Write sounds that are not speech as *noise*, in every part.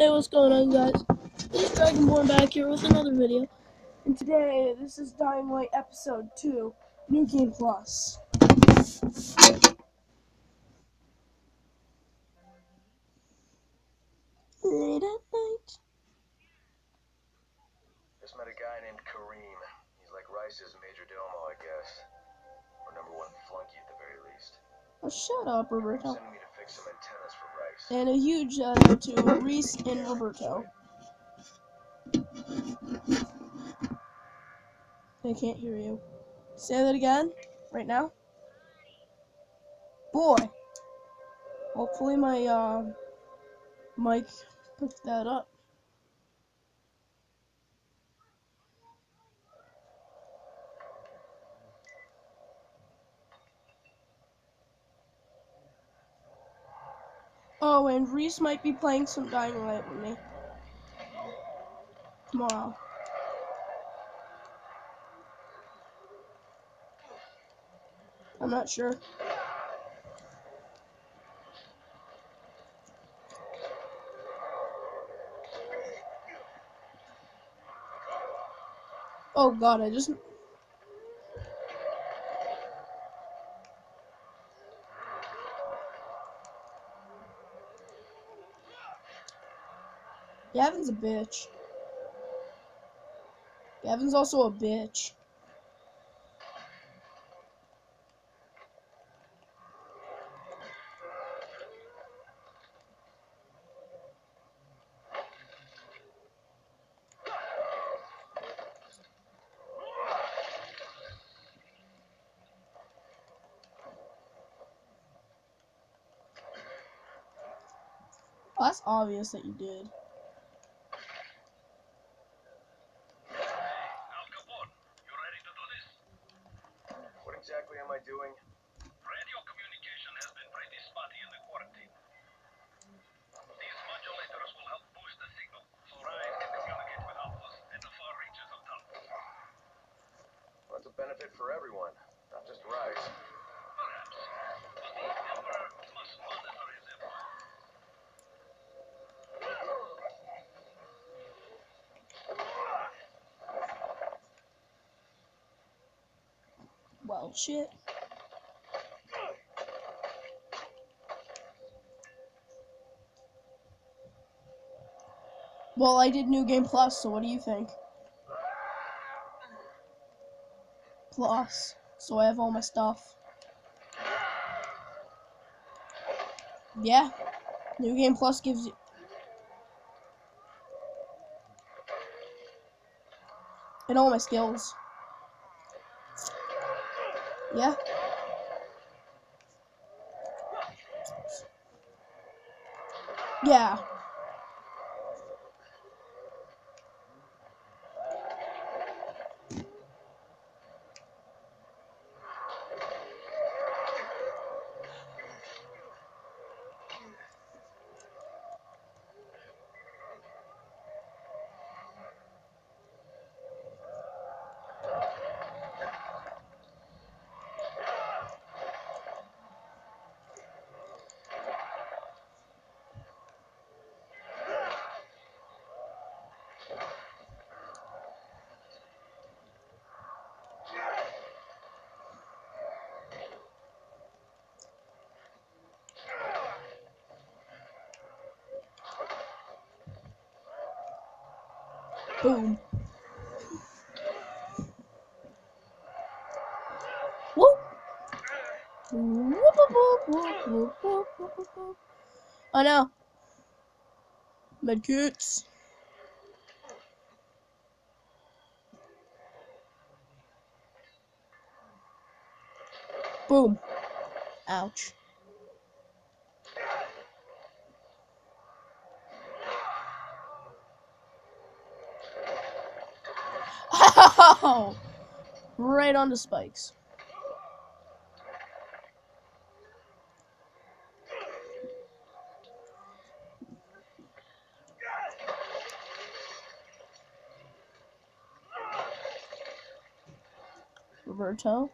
Hey, what's going on, guys? This is Dragonborn back here with another video. And today, this is Dying Light Episode 2, New Game Plus. Late at night. Just met a guy named Kareem. He's like Rais's major domo, I guess. Or number one flunky at the very least. Oh, shut up, Roberto. And a huge out to Reese and Roberto. I can't hear you. Say that again, right now. Boy. Hopefully my uh, mic picked that up. Oh, and Reese might be playing some Dying Light with me. Tomorrow. I'm not sure. Oh god, I just Gavin's a bitch. Gavin's also a bitch. Oh, that's obvious that you did. Al Capone, you ready to do this? What exactly am I doing? Radio communication has been pretty spotty in the quarantine. These modulators will help boost the signal, so Ryan can communicate with Outpost and the far reaches of town. Well, it's a benefit for everyone, not just Rais. Well, shit. Well, I did New Game Plus, so what do you think? Plus, so I have all my stuff. Yeah, New Game Plus gives you. And all my skills. Yeah. Yeah. Whoop. Oh no. Medkits. Boom. Ouch. Ow! *laughs* Right on the spikes. Roberto.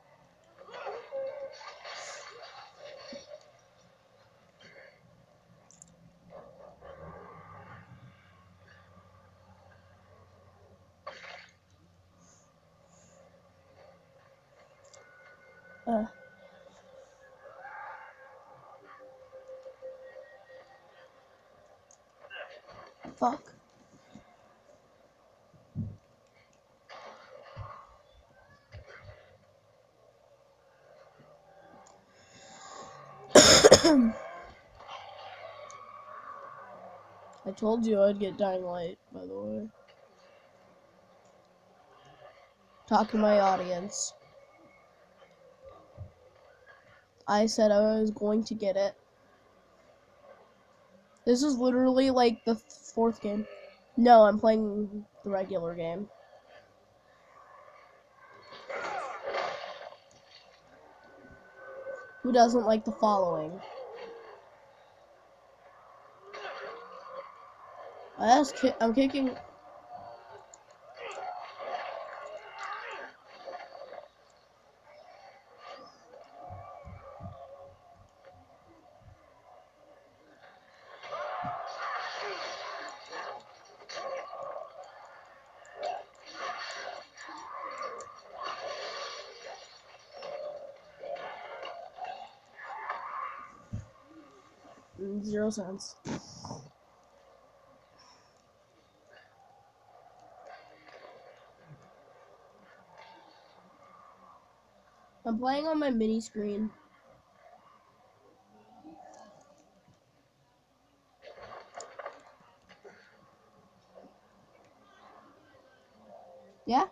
Uh. Fuck. I told you I'd get Dying Light, by the way. Talk to my audience. I said I was going to get it. This is literally like the fourth game. No, I'm playing the regular game. Who doesn't like the following? I I'm kicking. Zero cents. I'm playing on my mini screen. Yeah?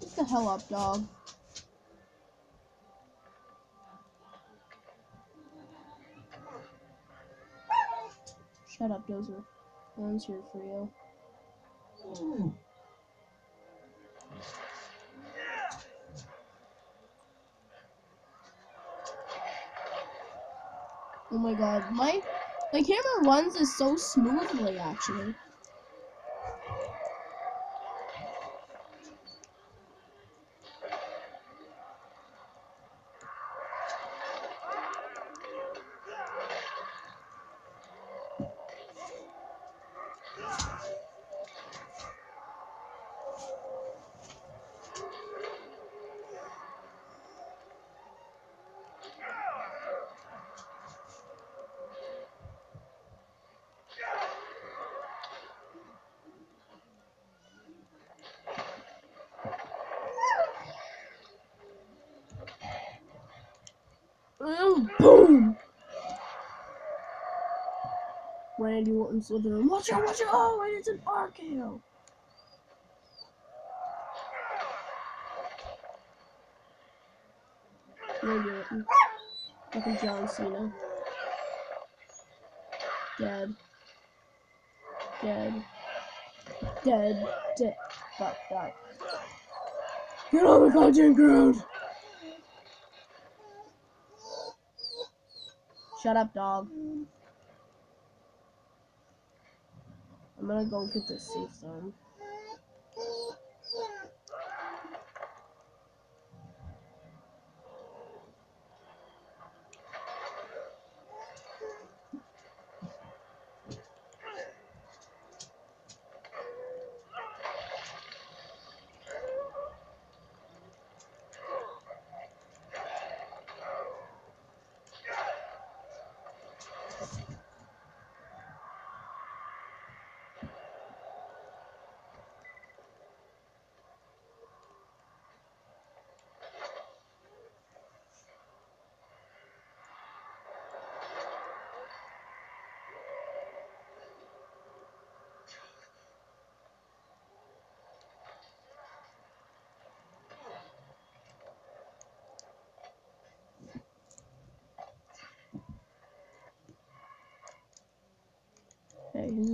Get the hell up, dog. Shut up, Dozer. No one's here for you. Oh my god, my my camera runs is so smoothly actually. Boom! Randy Orton Slytherin. Watch out, watch out! Oh, and it's an RKO! Randy Orton. Fucking John Cena. Dead. Dead. Dead. Dead. Fuck, die. Get the goddamn ground! Shut up, dog. I'm gonna go get this safe zone.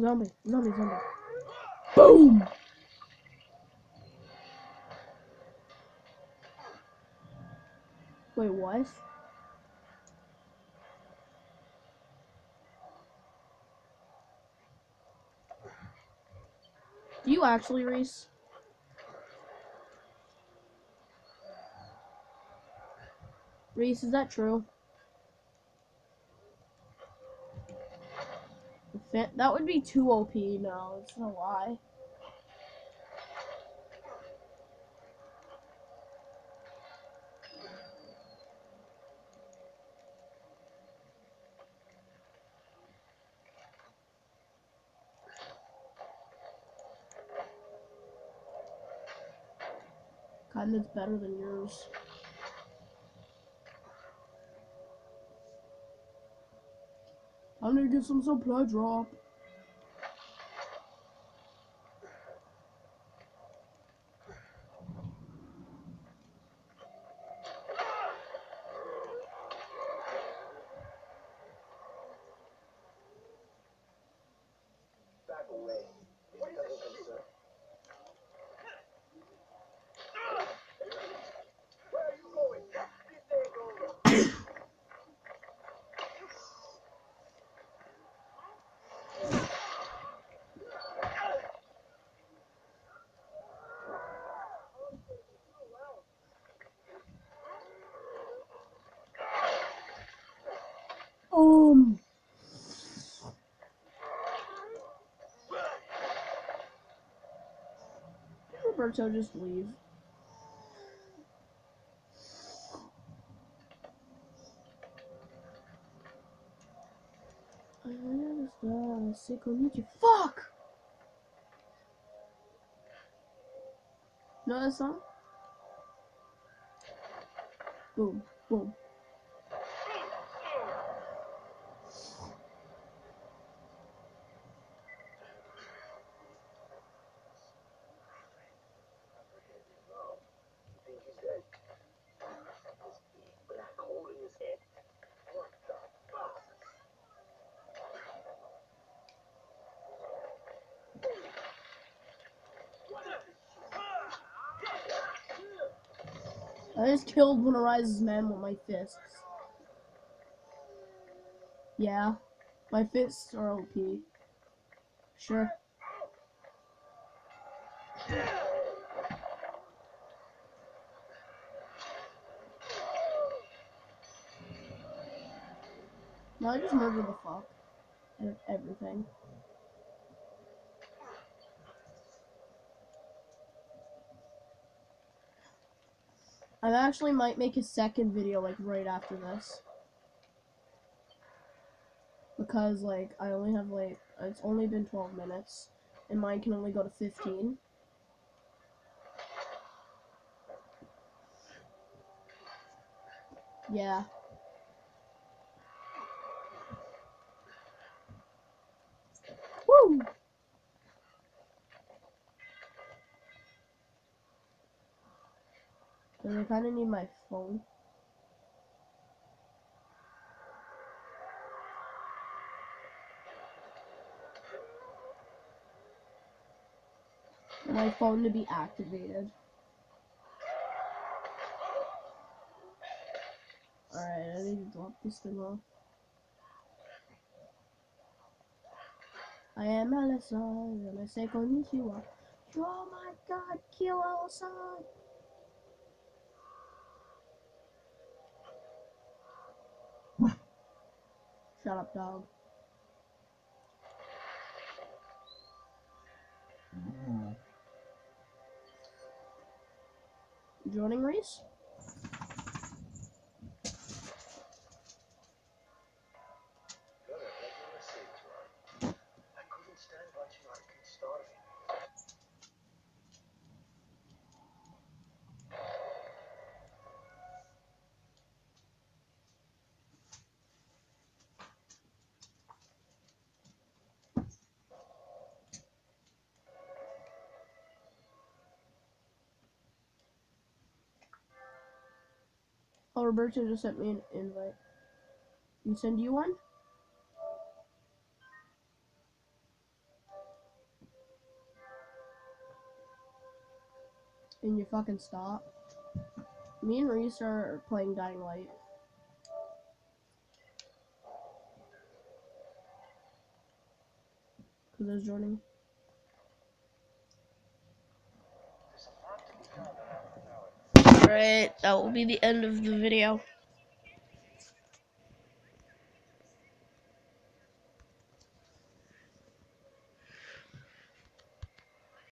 Zombie. Zombie, zombie. Boom! Wait, what? Do you actually, Reese? Reese, is that true? fit. That would be too OP now, it's know why. Kinda's better than yours. Time to get some supply drop. Back away. It doesn't concern. Where are you going? This ain't over. Um. Did Roberto just leave? I understand. Sick on you. Fuck! Know that song? Boom, boom. You think he's dead? This big black hole in his head. What the fuck? I just killed one of Rais's men with my fists. Yeah, my fists are OP. Sure. No, I just murdered the fuck of everything. I actually might make a second video like right after this. Because like I only have like it's only been 12 minutes and mine can only go to 15. Yeah. I kind of need my phone. My phone to be activated. Alright, I need to drop this thing off. I am Alison, and I say konnichiwa. Oh my god, kill Alison! Shut up, dog. Mm. Joining Reese? Oh, Roberto just sent me an invite. You send you one? And you fucking stop. Me and Reese are playing Dying Light. Cause there's joining. There's a lot to be found in our valley. Alright, that will be the end of the video.